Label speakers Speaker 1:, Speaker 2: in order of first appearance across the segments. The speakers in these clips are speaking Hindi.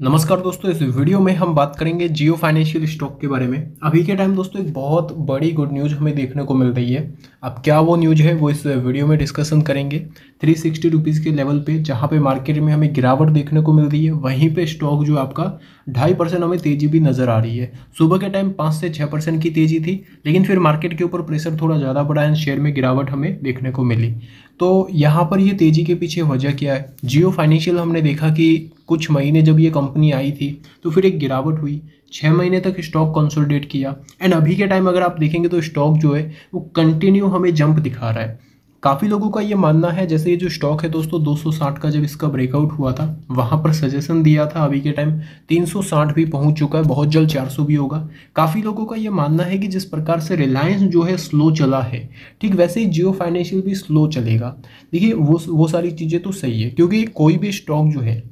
Speaker 1: नमस्कार दोस्तों, इस वीडियो में हम बात करेंगे जियो फाइनेंशियल स्टॉक के बारे में। अभी के टाइम दोस्तों, एक बहुत बड़ी गुड न्यूज़ हमें देखने को मिल रही है। अब क्या वो न्यूज़ है, वो इस वीडियो में डिस्कशन करेंगे। थ्री सिक्सटी रुपीज़ के लेवल पे, जहाँ पे मार्केट में हमें गिरावट देखने को मिल रही है, वहीं पे स्टॉक जो आपका ढाई परसेंट हमें तेज़ी भी नज़र आ रही है। सुबह के टाइम पाँच से छः परसेंट की तेज़ी थी, लेकिन फिर मार्केट के ऊपर प्रेशर थोड़ा ज़्यादा बढ़ा एंड शेयर में गिरावट हमें देखने को मिली। तो यहाँ पर ये तेज़ी के पीछे वजह क्या है? जियो फाइनेंशियल हमने देखा कि कुछ महीने जब ये कंपनी आई थी तो फिर एक गिरावट हुई। छः महीने तक स्टॉक कंसोलिडेट किया। एंड अभी के टाइम अगर आप देखेंगे तो स्टॉक जो है, वो कंटिन्यू हमें जंप दिखा रहा है। काफ़ी लोगों का ये मानना है, जैसे ये जो स्टॉक है दोस्तों 260 का जब इसका ब्रेकआउट हुआ था, वहाँ पर सजेशन दिया था अभी के टाइम 360 भी पहुँच चुका है, बहुत जल्द 400 भी होगा। काफ़ी लोगों का ये मानना है कि जिस प्रकार से रिलायंस जो है स्लो चला है, ठीक वैसे ही जियो फाइनेंशियल भी स्लो चलेगा। देखिए, वो वो सारी चीज़ें तो सही है, क्योंकि कोई भी स्टॉक जो है,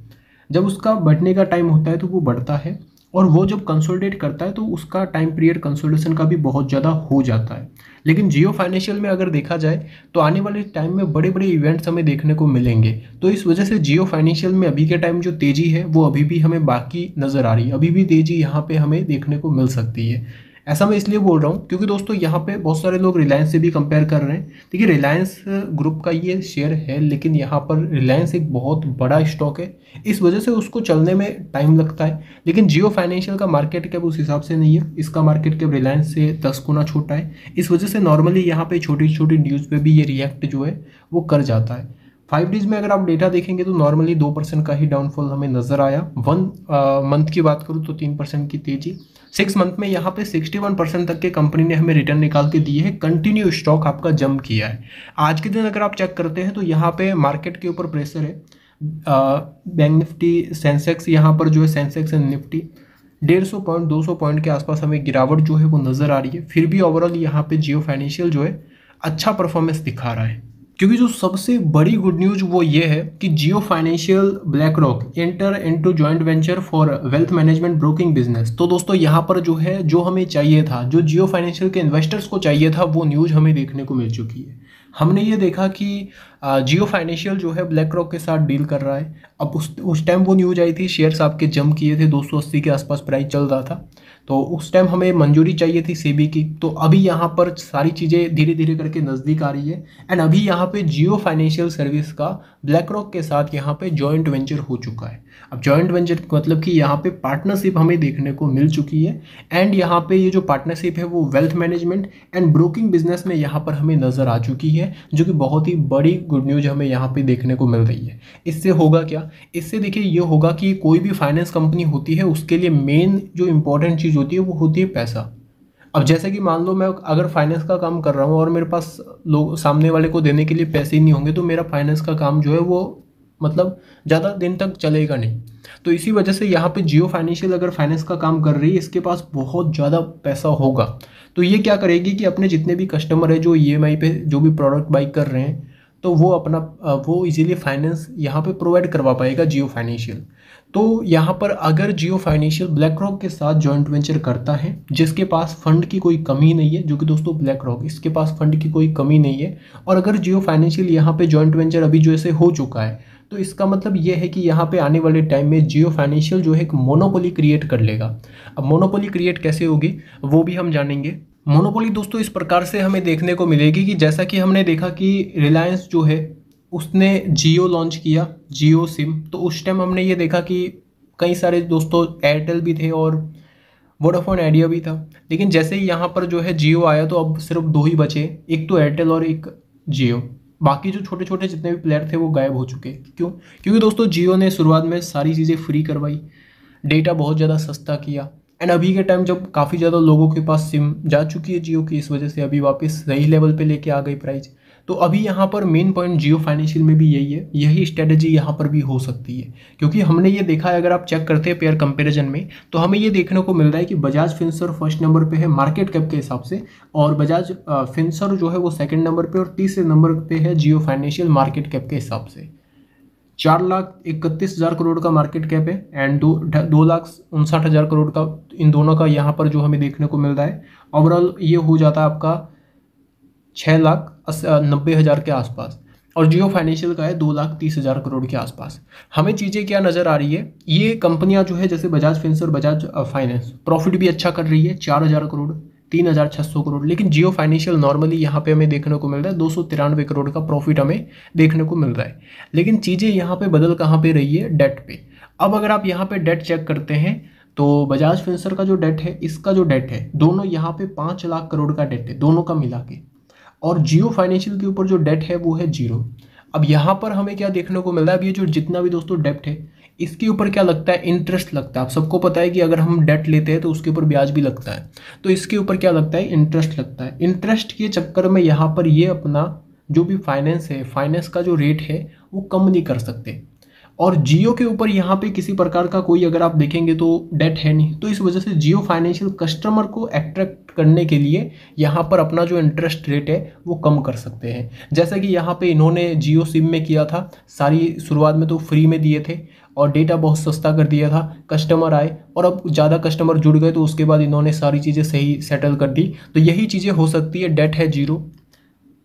Speaker 1: जब उसका बढ़ने का टाइम होता है तो वो बढ़ता है। और वो जब कंसोलिडेट करता है तो उसका टाइम पीरियड कंसोलिडेशन का भी बहुत ज़्यादा हो जाता है। लेकिन जियो फाइनेंशियल में अगर देखा जाए तो आने वाले टाइम में बड़े बड़े इवेंट्स हमें देखने को मिलेंगे। तो इस वजह से जियो फाइनेंशियल में अभी के टाइम जो तेज़ी है, वो अभी भी हमें बाकी नज़र आ रही है। अभी भी तेज़ी यहाँ पर हमें देखने को मिल सकती है। ऐसा मैं इसलिए बोल रहा हूँ क्योंकि दोस्तों यहाँ पे बहुत सारे लोग रिलायंस से भी कंपेयर कर रहे हैं। देखिए रिलायंस ग्रुप का ये शेयर है, लेकिन यहाँ पर रिलायंस एक बहुत बड़ा स्टॉक है। इस वजह से उसको चलने में टाइम लगता है। लेकिन जियो फाइनेंशियल का मार्केट कैप उस हिसाब से नहीं है। इसका मार्केट कैप रिलायंस से दस गुना छोटा है। इस वजह से नॉर्मली यहाँ पर छोटी छोटी न्यूज़ पर भी ये रिएक्ट जो है, वो कर जाता है। फाइव डेज़ में अगर आप डेटा देखेंगे तो नॉर्मली दो परसेंट का ही डाउनफॉल हमें नज़र आया। वन मंथ की बात करूँ तो तीन परसेंट की तेज़ी। सिक्स मंथ में यहाँ पे सिक्सटी वन परसेंट तक के कंपनी ने हमें रिटर्न निकाल के दिए है। कंटिन्यू स्टॉक आपका जम किया है। आज के दिन अगर आप चेक करते हैं तो यहाँ पे मार्केट के ऊपर प्रेशर है। बैंक निफ्टी सेंसेक्स यहाँ पर जो है सेंसेक्स एंड निफ्टी डेढ़ सौ पॉइंट, दो सौ पॉइंट के आसपास हमें गिरावट जो है वो नज़र आ रही है। फिर भी ओवरऑल यहाँ पे जियो फाइनेंशियल जो है अच्छा परफॉर्मेंस दिखा रहा है। क्योंकि जो सबसे बड़ी गुड न्यूज़ वो ये है कि Jio financial BlackRock enter into joint venture for wealth management broking business तो दोस्तों, यहाँ पर जो है, जो हमें चाहिए था, जो जियो फाइनेंशियल के इन्वेस्टर्स को चाहिए था, वो न्यूज़ हमें देखने को मिल चुकी है। हमने ये देखा कि जियो फाइनेंशियल जो है ब्लैक रॉक के साथ डील कर रहा है। अब उस उस टाइम वो न्यूज़ आई थी शेयर्स आपके जम किए थे 280 के आसपास प्राइस चल रहा था। तो उस टाइम हमें मंजूरी चाहिए थी सेबी की। तो अभी यहाँ पर सारी चीज़ें धीरे धीरे करके नज़दीक आ रही है। एंड अभी यहाँ पे जियो फाइनेंशियल सर्विस का ब्लैक रॉक के साथ यहाँ पे जॉइंट वेंचर हो चुका है। अब जॉइंट वेंचर मतलब कि यहाँ पे पार्टनरशिप हमें देखने को मिल चुकी है। एंड यहाँ पे ये जो पार्टनरशिप है वो wealth management and broking business में यहाँ पर हमें नज़र आ चुकी है, जो कि बहुत ही बड़ी गुड न्यूज़ हमें यहाँ पे देखने को मिल रही है। इससे होगा क्या? इससे देखिए, ये होगा कि कोई भी फाइनेंस कंपनी होती है, उसके लिए मेन जो इंपॉर्टेंट चीज़ होती है, वो होती है पैसा। अब जैसे कि मान लो मैं अगर फाइनेंस का काम कर रहा हूँ और मेरे पास लोग सामने वाले को देने के लिए पैसे ही नहीं होंगे तो मेरा फाइनेंस का काम जो है वो मतलब ज़्यादा दिन तक चलेगा नहीं। तो इसी वजह से यहाँ पे जियो फाइनेंशियल अगर फाइनेंस का काम कर रही है, इसके पास बहुत ज़्यादा पैसा होगा। तो ये क्या करेगी कि अपने जितने भी कस्टमर है, जो ईएमआई पे जो भी प्रोडक्ट बाई कर रहे हैं तो वो अपना वो इजीली फाइनेंस यहाँ पे प्रोवाइड करवा पाएगा जियो फाइनेंशियल तो यहाँ पर अगर जियो फाइनेंशियल ब्लैक रॉक के साथ जॉइंट वेंचर करता है, जिसके पास फंड की कोई कमी नहीं है, जो कि दोस्तों ब्लैक रॉक इसके पास फंड की कोई कमी नहीं है, और अगर जियो फाइनेंशियल यहाँ पे जॉइंट वेंचर अभी जो ऐसे हो चुका है तो इसका मतलब ये है कि यहाँ पे आने वाले टाइम में जियो फाइनेंशियल जो है एक मोनोपोली क्रिएट कर लेगा। अब मोनोपोली क्रिएट कैसे होगी, वो भी हम जानेंगे। मोनोपोली दोस्तों इस प्रकार से हमें देखने को मिलेगी कि जैसा कि हमने देखा कि रिलायंस जो है, उसने जियो लॉन्च किया जियो सिम तो उस टाइम हमने ये देखा कि कई सारे दोस्तों एयरटेल भी थे और वोडाफोन आइडिया भी था। लेकिन जैसे ही यहाँ पर जो है जियो आया तो अब सिर्फ़ दो ही बचे, एक तो एयरटेल और एक जियो बाकी जो छोटे छोटे जितने भी प्लेयर थे, वो गायब हो चुके। क्यों? क्योंकि दोस्तों जियो ने शुरुआत में सारी चीज़ें फ्री करवाई डेटा बहुत ज़्यादा सस्ता किया। एंड अभी के टाइम जब काफ़ी ज़्यादा लोगों के पास सिम जा चुकी है जियो की, इस वजह से अभी वापस सही लेवल पे लेके आ गई प्राइस तो अभी यहाँ पर मेन पॉइंट जियो फाइनेंशियल में भी यही है, यही स्ट्रेटजी यहाँ पर भी हो सकती है. क्योंकि हमने ये देखा है, अगर आप चेक करते हैं पेयर कंपेरिजन में तो हमें ये देखने को मिल रहा है कि बजाज फिंसर फ़र्स्ट नंबर पे है मार्केट कैप के हिसाब से और बजाज फिंसर जो है वो सेकंड नंबर पर और तीसरे नंबर पर है जियो फाइनेंशियल मार्केट कैप के हिसाब से. चार लाख इकतीस हज़ार करोड़ का मार्केट कैप है एंड दो दो लाख उनसठ हज़ार करोड़ का, इन दोनों का यहाँ पर जो हमें देखने को मिल रहा है ओवरऑल ये हो जाता है आपका छः लाख नब्बे हज़ार के आसपास और जियो फाइनेंशियल का है दो लाख तीस हज़ार करोड़ के आसपास। हमें चीज़ें क्या नज़र आ रही है? ये कंपनियाँ जो है, जैसे बजाज फिंस और बजाज फाइनेंस प्रॉफिट भी अच्छा कर रही है, चार हज़ार करोड़ तीन हज़ार छः सौ करोड़। लेकिन जियो फाइनेंशियल नॉर्मली यहाँ पे हमें देखने को मिल रहा है, दो सौ तिरानवे करोड़ का प्रॉफिट हमें देखने को मिल रहा है। लेकिन चीज़ें यहाँ पे बदल कहाँ पे रही है? डेट पे। अब अगर आप यहाँ पे डेट चेक करते हैं तो बजाज फिंसर का जो डेट है, इसका जो डेट है, दोनों यहाँ पे पाँच लाख करोड़ का डेट है, दोनों का मिला के। और जियो फाइनेंशियल के ऊपर जो डेट है, वो है ज़ीरो। अब यहाँ पर हमें क्या देखने को मिल रहा है? अब ये जो जितना भी दोस्तों डेप्ट है, इसके ऊपर क्या लगता है? इंटरेस्ट लगता है। आप सबको पता है कि अगर हम डेट लेते हैं तो उसके ऊपर ब्याज भी लगता है। तो इसके ऊपर क्या लगता है? इंटरेस्ट लगता है। इंटरेस्ट के चक्कर में यहाँ पर ये अपना जो भी फाइनेंस है फाइनेंस का जो रेट है, वो कम नहीं कर सकते। और जियो के ऊपर यहाँ पे किसी प्रकार का कोई अगर आप देखेंगे तो डेट है नहीं। तो इस वजह से जियो फाइनेंशियल कस्टमर को अट्रैक्ट करने के लिए यहाँ पर अपना जो इंटरेस्ट रेट है, वो कम कर सकते हैं। जैसा कि यहाँ पे इन्होंने जियो सिम में किया था, सारी शुरुआत में तो फ्री में दिए थे और डेटा बहुत सस्ता कर दिया था कस्टमर आए और अब ज़्यादा कस्टमर जुड़ गए तो उसके बाद इन्होंने सारी चीज़ें सही सेटल कर दी। तो यही चीज़ें हो सकती है डेट है ज़ीरो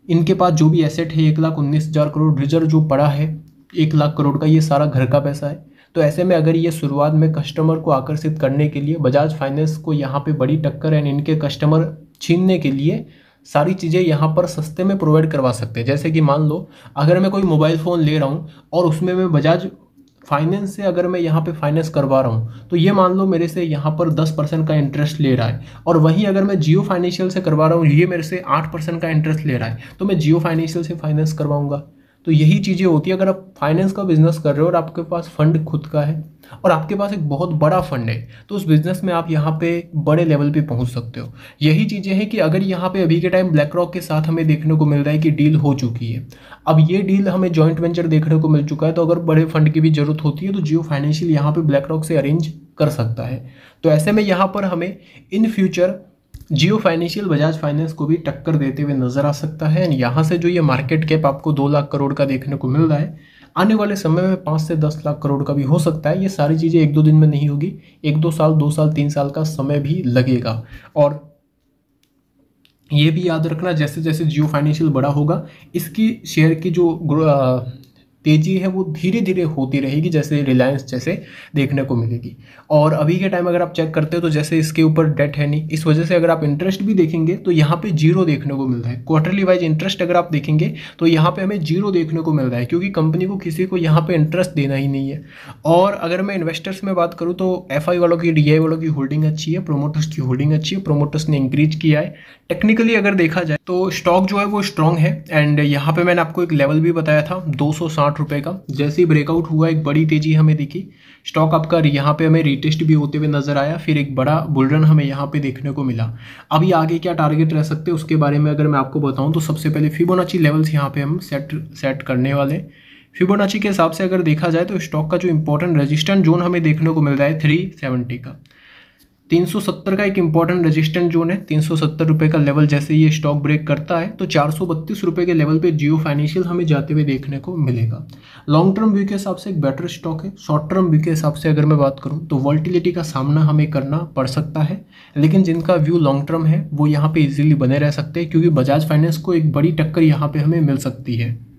Speaker 1: इनके पास जो भी एसेट है, एक लाख उन्नीस हज़ार करोड़ रिज़र्व जो पड़ा है एक लाख करोड़ का ये सारा घर का पैसा है। तो ऐसे में अगर ये शुरुआत में कस्टमर को आकर्षित करने के लिए, बजाज फाइनेंस को यहाँ पे बड़ी टक्कर एंड इनके कस्टमर छीनने के लिए सारी चीज़ें यहाँ पर सस्ते में प्रोवाइड करवा सकते हैं। जैसे कि मान लो, अगर मैं कोई मोबाइल फ़ोन ले रहा हूँ और उसमें मैं बजाज फाइनेंस से अगर मैं यहाँ पे फाइनेंस करवा रहा हूँ तो ये मान लो मेरे से यहाँ पर दस परसेंट का इंटरेस्ट ले रहा है और वहीं अगर मैं जियो फाइनेंशियल से करवा रहा हूँ, ये मेरे से आठ परसेंट का इंटरेस्ट ले रहा है तो मैं जियो फाइनेंशियल से फाइनेंस करवाऊँगा। तो यही चीज़ें होती है। अगर आप फाइनेंस का बिज़नेस कर रहे हो और आपके पास फंड खुद का है और आपके पास एक बहुत बड़ा फंड है तो उस बिज़नेस में आप यहाँ पे बड़े लेवल पे पहुँच सकते हो। यही चीज़ें हैं कि अगर यहाँ पे अभी के टाइम ब्लैक रॉक के साथ हमें देखने को मिल रहा है कि डील हो चुकी है। अब ये डील हमें जॉइंट वेंचर देखने को मिल चुका है तो अगर बड़े फंड की भी ज़रूरत होती है तो जियो फाइनेंशियल यहाँ पर ब्लैक रॉक से अरेंज कर सकता है। तो ऐसे में यहाँ पर हमें in future Jio financial Bajaj finance को भी टक्कर देते हुए नज़र आ सकता है। एंड यहाँ से जो ये मार्केट कैप आपको दो लाख करोड़ का देखने को मिल रहा है। आने वाले समय में पाँच से दस लाख करोड़ का भी हो सकता है। ये सारी चीज़ें एक दो दिन में नहीं होगी। एक दो साल दो साल, तीन साल का समय भी लगेगा। और ये भी याद रखना जैसे जैसे जियो फाइनेंशियल बड़ा होगा, इसकी शेयर की जो तेज़ी है, वो धीरे धीरे होती रहेगी जैसे रिलायंस जैसे देखने को मिलेगी। और अभी के टाइम अगर आप चेक करते हो तो जैसे इसके ऊपर डेट है नहीं, इस वजह से अगर आप इंटरेस्ट भी देखेंगे तो यहाँ पे ज़ीरो देखने को मिल रहा है। क्वार्टरली वाइज इंटरेस्ट अगर आप देखेंगे तो यहाँ पे हमें ज़ीरो देखने को मिल रहा है, क्योंकि कंपनी को किसी को यहाँ पर इंटरेस्ट देना ही नहीं है। और अगर मैं इन्वेस्टर्स में बात करूँ तो FI वालों की DI वालों की होल्डिंग अच्छी है प्रोमोटर्स की होल्डिंग अच्छी है प्रोमोटर्स ने इंक्रीज किया है। टेक्निकली अगर देखा जाए तो स्टॉक जो है वो स्ट्रॉन्ग है एंड यहाँ पर मैंने आपको एक लेवल भी बताया था, दो सौ रुपए का। जैसे ही ब्रेकआउट हुआ, एक बड़ी तेज़ी हमें दिखी। स्टॉक आपका यहाँ पे हमें रिटेस्ट भी होते हुए नज़र आया, फिर एक बड़ा बुलरन हमें यहाँ पे देखने को मिला। अभी आगे क्या टारगेट रह सकते हैं, उसके बारे में अगर मैं आपको बताऊँ तो सबसे पहले फिबोनाची लेवल्स यहाँ पे हम सेट सेट करने वाले फिबोनाची के हिसाब से अगर देखा जाए तो स्टॉक का जो इंपॉर्टेंट रजिस्टेंट जोन हमें देखने को मिल रहा है थ्री का। 370 का एक इंपॉर्टेंट रेजिस्टेंट जोन है। तीन सौ का लेवल जैसे ये स्टॉक ब्रेक करता है तो चार रुपए के लेवल पे जियो फाइनेंशियल हमें जाते हुए देखने को मिलेगा। लॉन्ग टर्म व्यू के हिसाब से एक बेटर स्टॉक है। शॉर्ट टर्म व्यू के हिसाब से अगर मैं बात करूँ तो वॉल्टिलिटी का सामना हमें करना पड़ सकता है। लेकिन जिनका व्यू लॉन्ग टर्म है, वो यहाँ पर ईजिली बने रह सकते हैं, क्योंकि बजाज फाइनेंस को एक बड़ी टक्कर यहाँ पर हमें मिल सकती है।